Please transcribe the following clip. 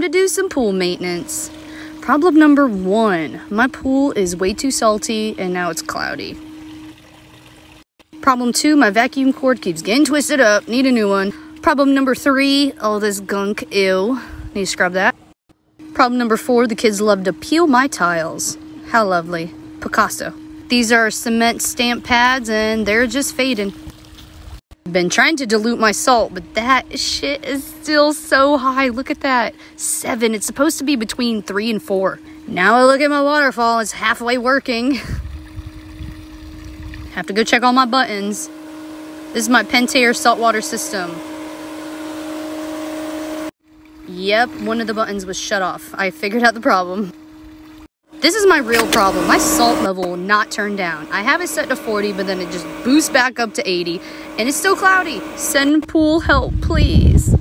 to do some pool maintenance. Problem number one, my pool is way too salty and now it's cloudy. Problem two, my vacuum cord keeps getting twisted up, need a new one. Problem number three, all this gunk, ew, need to scrub that. Problem number four, the kids love to peel my tiles. How lovely. Picasso. These are cement stamp pads and they're just fading. Been trying to dilute my salt, but that shit is still so high. Look at that. Seven. It's supposed to be between three and four. Now I look at my waterfall, it's halfway working. Have to go check all my buttons. This is my Pentair saltwater system. Yep, one of the buttons was shut off. I figured out the problem. This is my real problem. My salt level will not turn down. I have it set to 40, but then it just boosts back up to 80, and it's still cloudy. Send pool help, please.